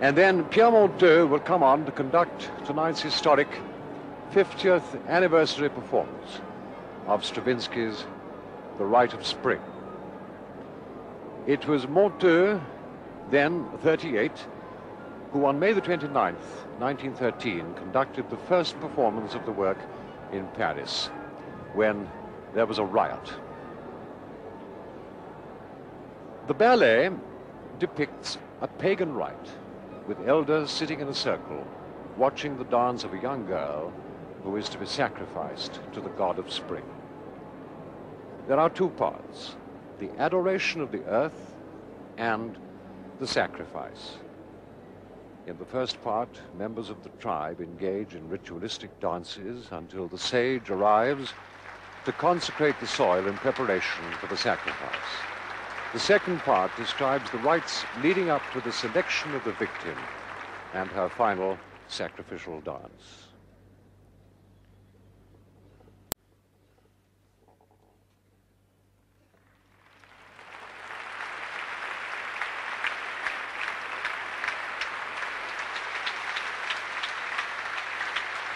And then Pierre Monteux will come on to conduct tonight's historic 50th anniversary performance of Stravinsky's The Rite of Spring. It was Monteux, then 38, who on May the 29th, 1913, conducted the first performance of the work in Paris when there was a riot. The ballet depicts a pagan rite with elders sitting in a circle watching the dance of a young girl who is to be sacrificed to the god of spring. There are two parts, the adoration of the earth and the sacrifice. In the first part, members of the tribe engage in ritualistic dances until the sage arrives to consecrate the soil in preparation for the sacrifice. The second part describes the rites leading up to the selection of the victim and her final sacrificial dance.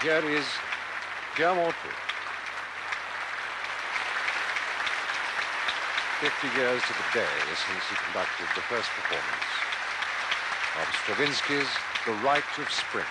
Here is Pierre 50 years to the day since he conducted the first performance of Stravinsky's The Rite of Spring.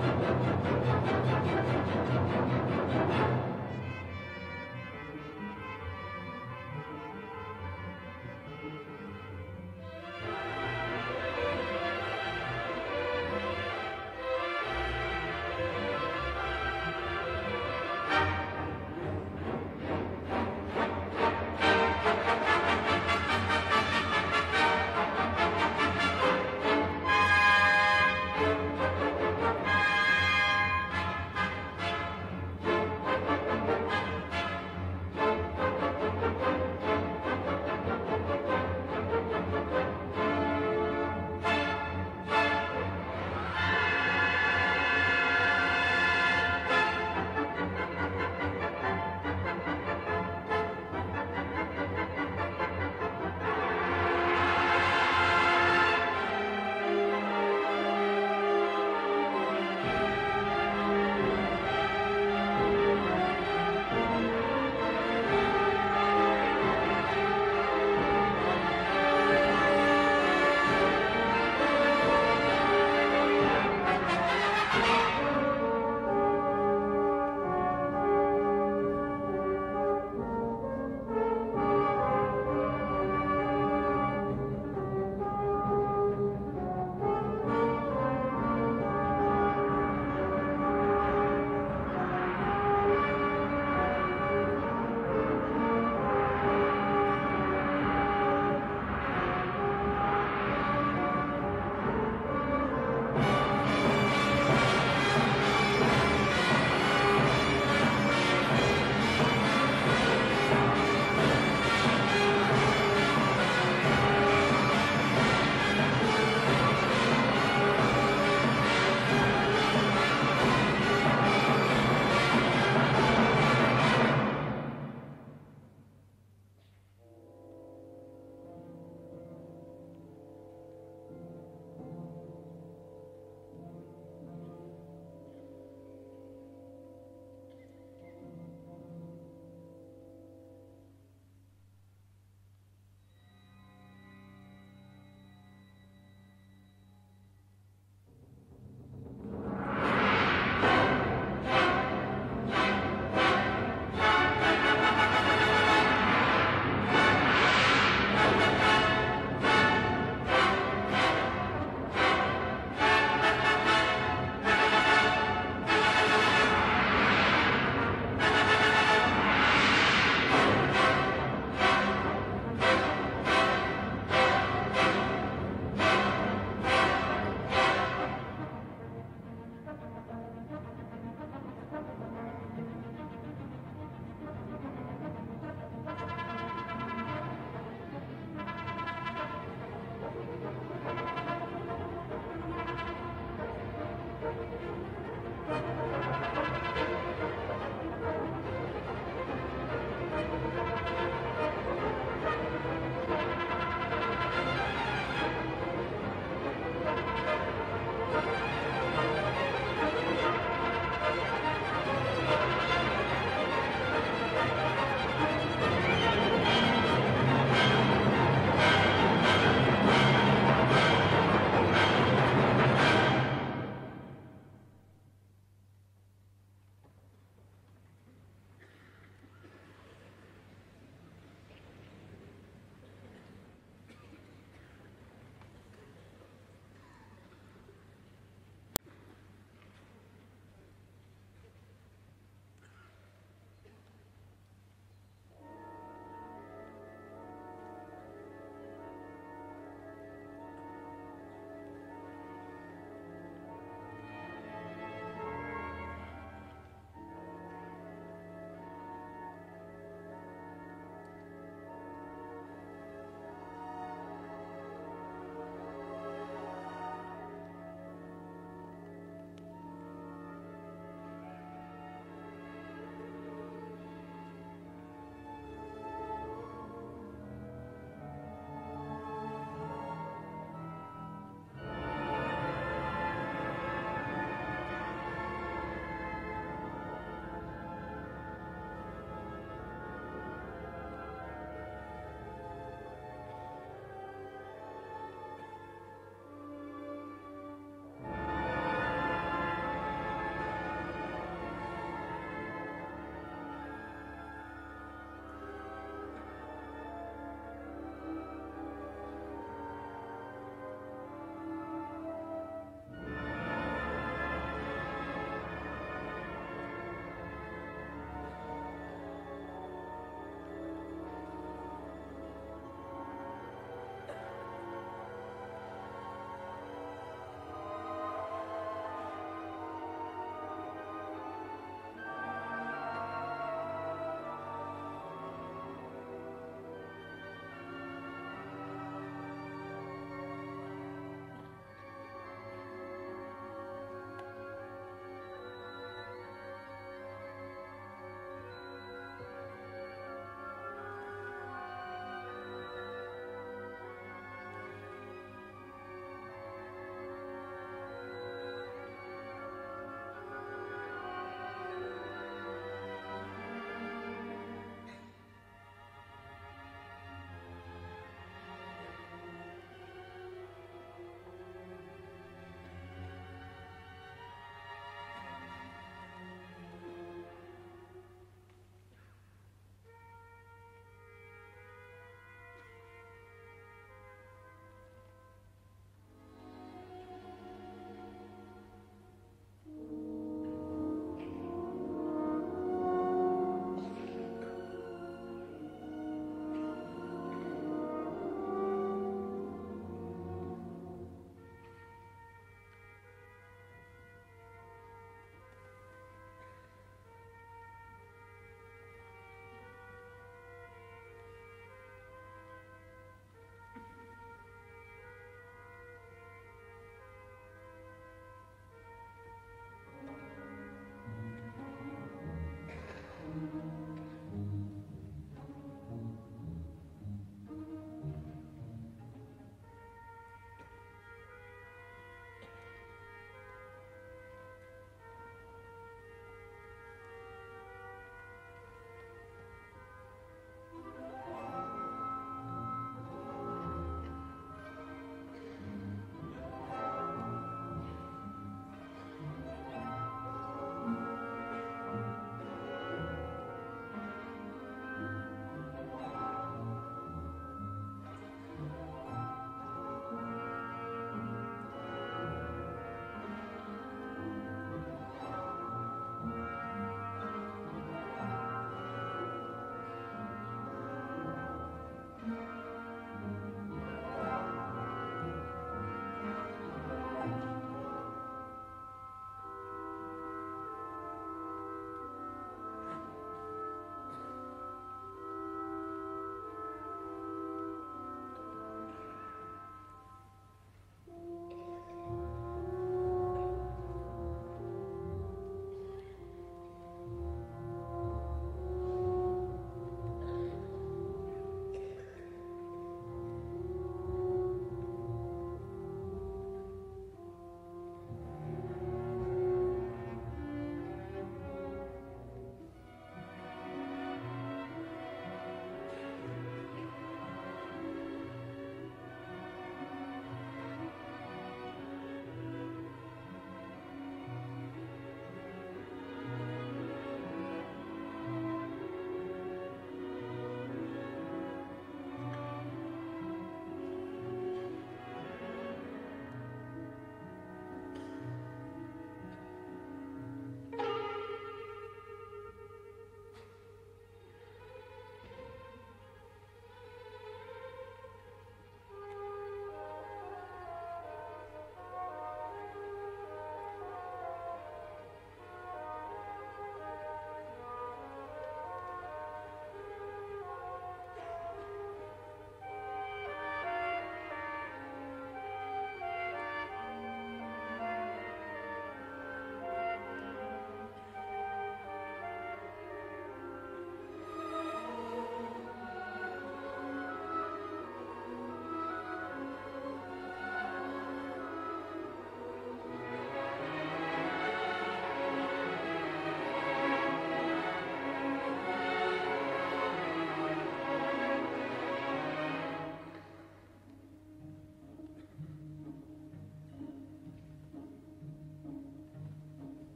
Thank you.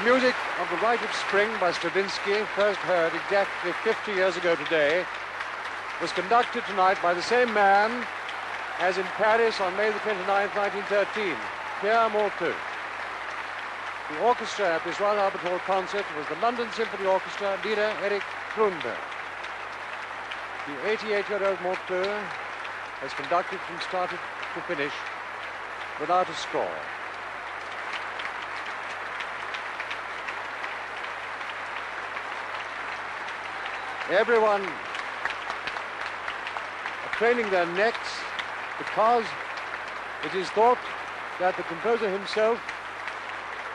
The music of The Rite of Spring by Stravinsky, first heard exactly 50 years ago today, was conducted tonight by the same man as in Paris on May the 29th, 1913, Pierre Monteux. The orchestra at this Royal Albert Hall concert was the London Symphony Orchestra leader Erich Gruenberg. The 88-year-old Monteux has conducted from start to finish without a score. Everyone are craning their necks because it is thought that the composer himself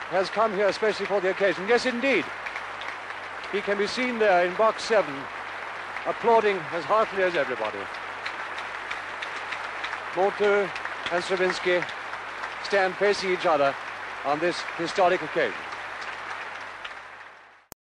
has come here especially for the occasion. Yes, indeed. He can be seen there in box seven, applauding as heartily as everybody. Monteux and Stravinsky stand facing each other on this historic occasion.